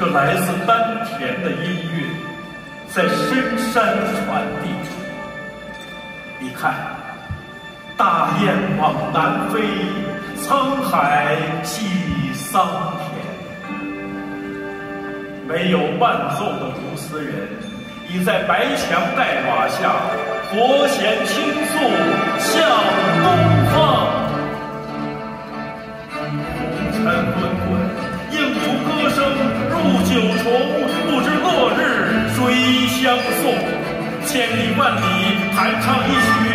这来自丹田的音乐，在深山传递。你看，大雁往南飞，沧海寄桑田。没有伴奏的无私人，已在白墙黛瓦下，佛弦倾诉向东方。九重，不知落日谁相送？千里万里，弹唱一曲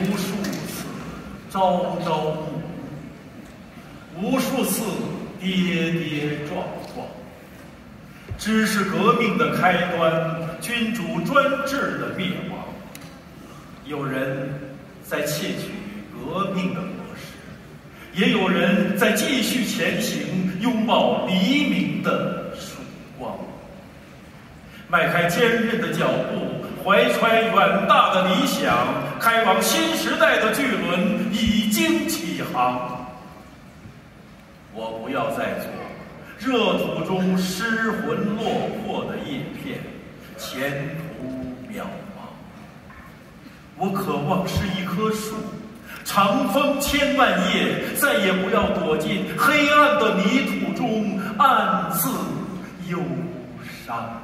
无数次朝朝暮暮无数次跌跌撞撞知识革命的开端君主专制的灭亡。有人在窃取革命的果实也有人在继续前行拥抱黎明的曙光。迈开坚韧的脚步怀揣远大的理想，开往新时代的巨轮已经起航。我不要再做热土中失魂落魄的叶片，前途渺茫。我渴望是一棵树，长风千万叶，再也不要躲进黑暗的泥土中暗自忧伤。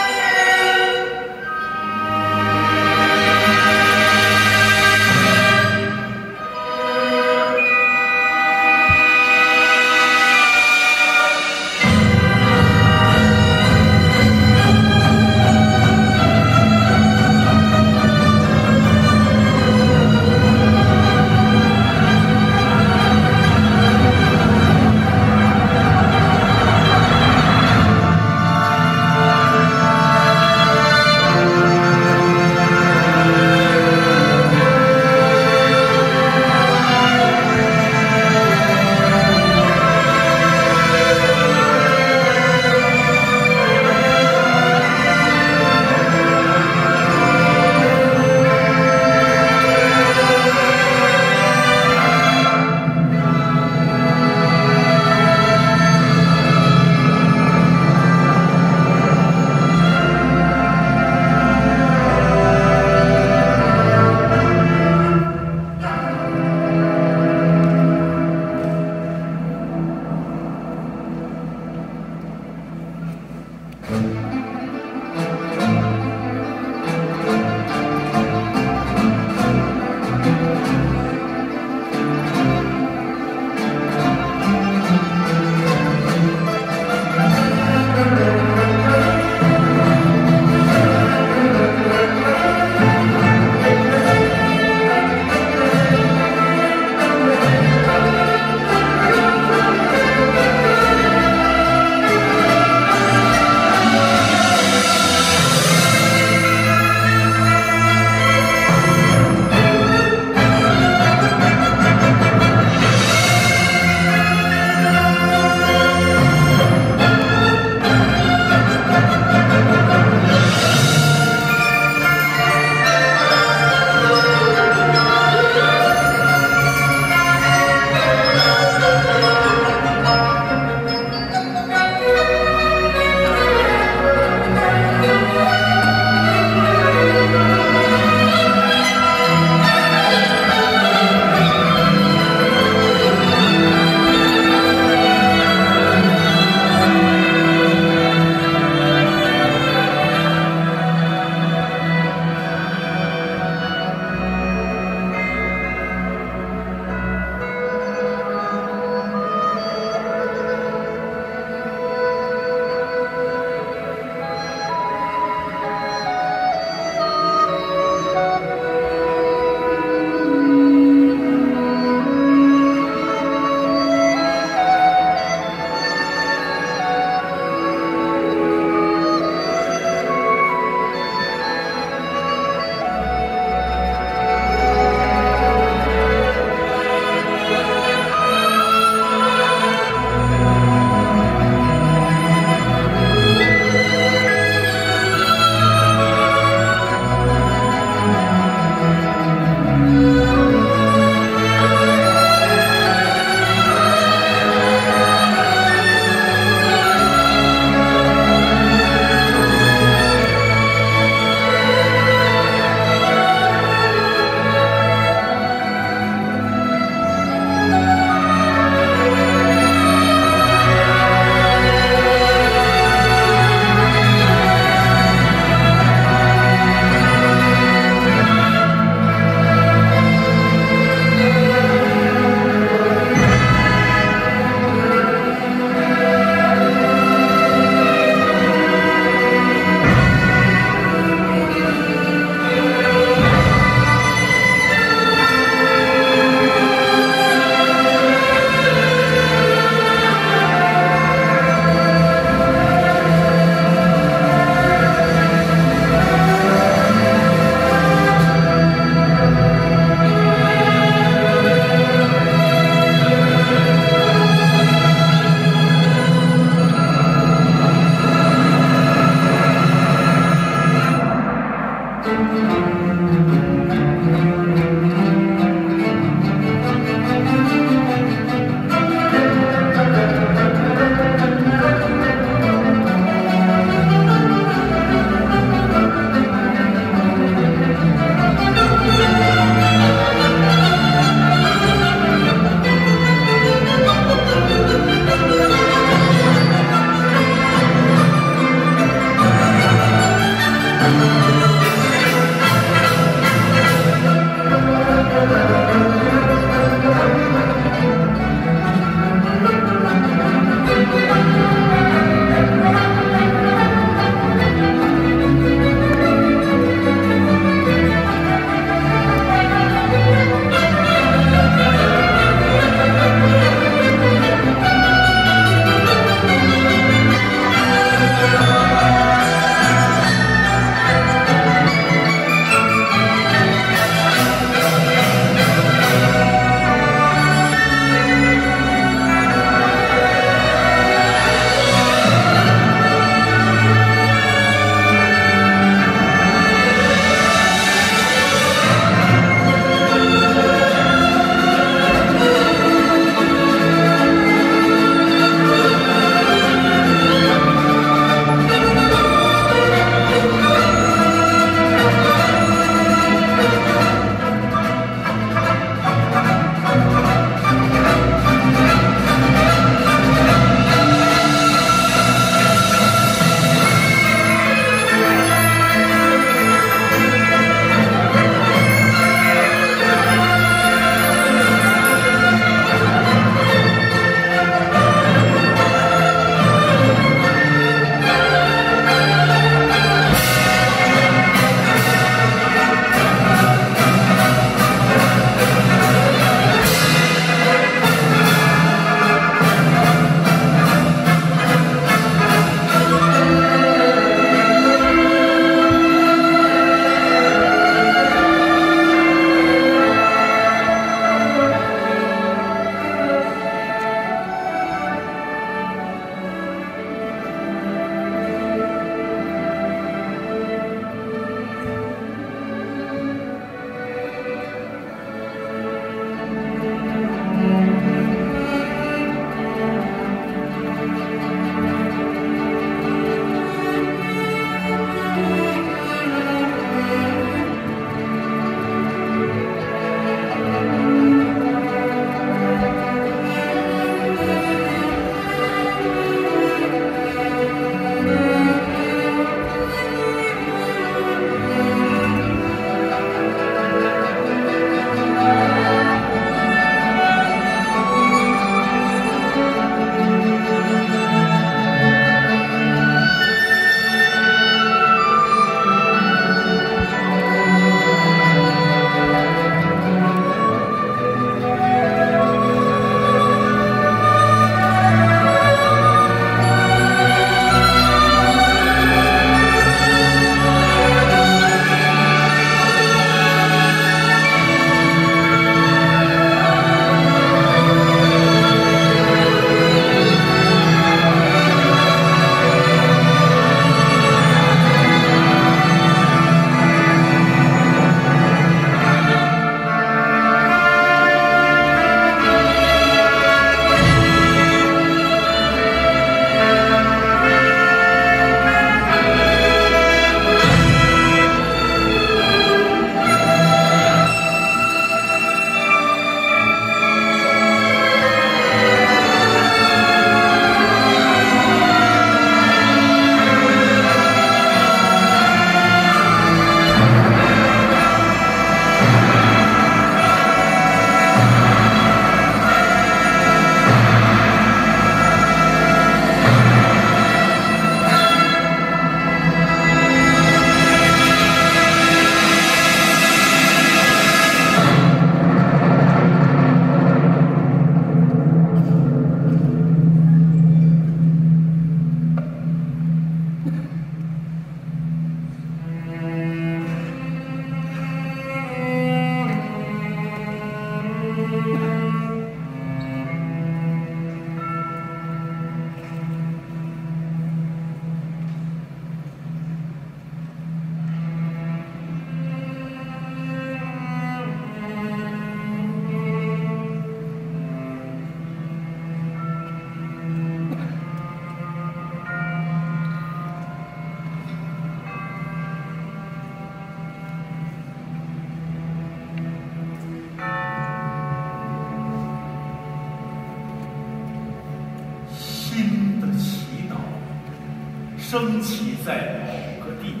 升起在某个地方。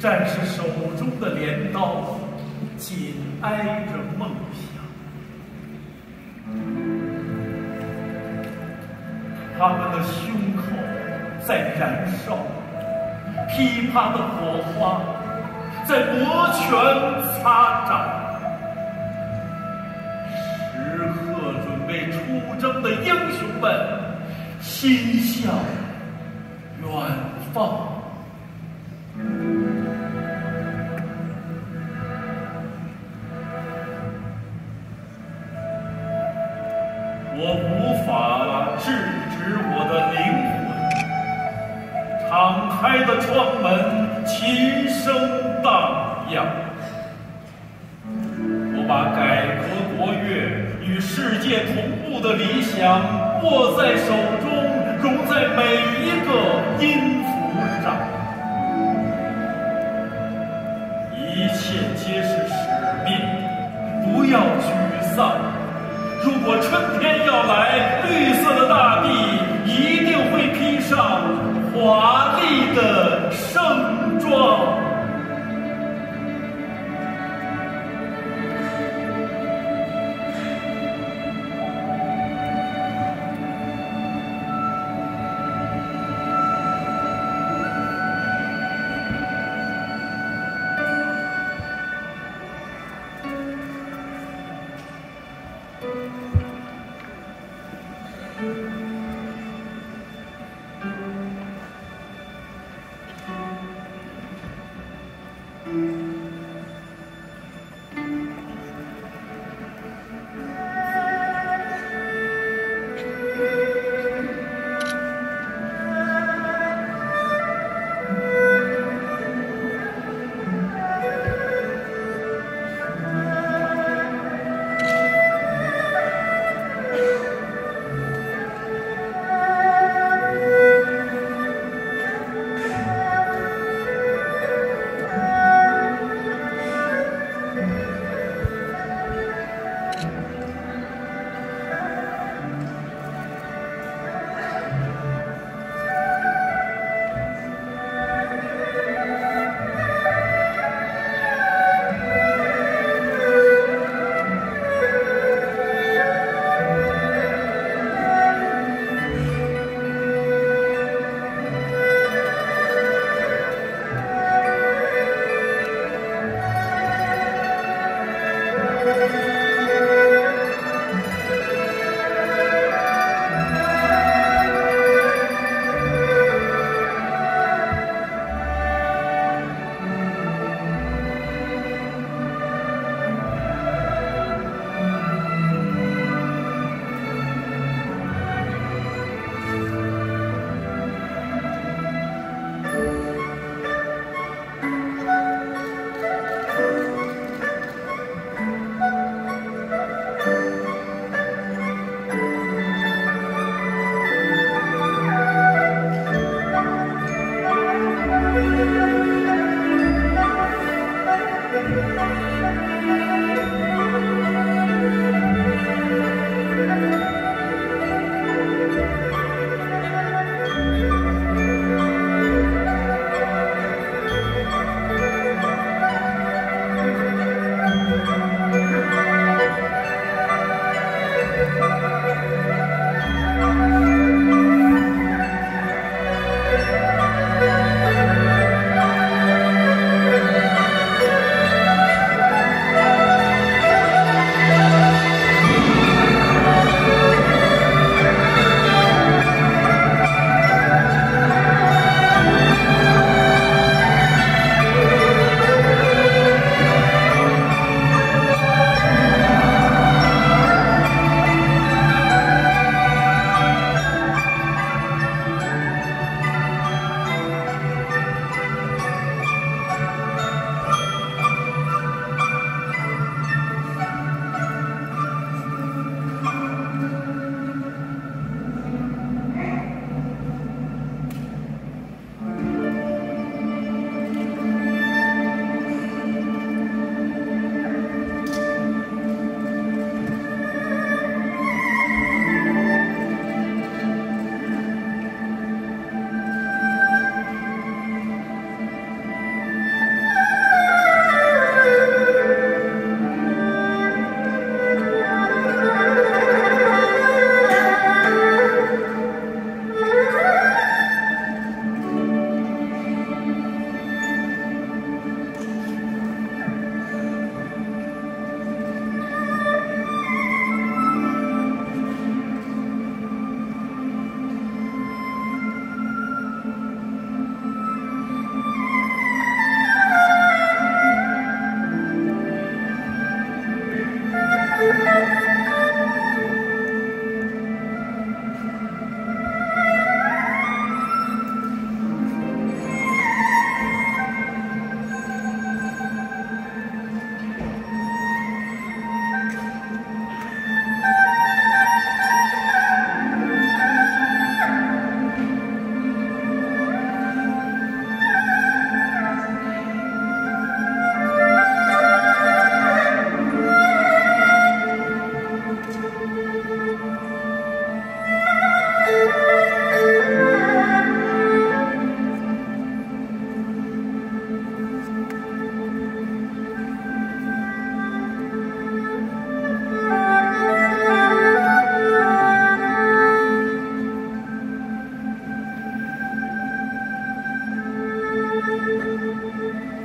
战士手中的镰刀紧挨着梦想，他们的胸口在燃烧，噼啪的火花在摩拳擦掌。时刻准备出征的英雄们，心向远方。我无法制止我的灵魂，敞开的窗门，琴声荡漾。我把改革国乐与世界同步的理想握在手中，融在每一个音符上。一切皆是使命，不要沮丧。如果春天要来，绿色的大地一定会披上华 Música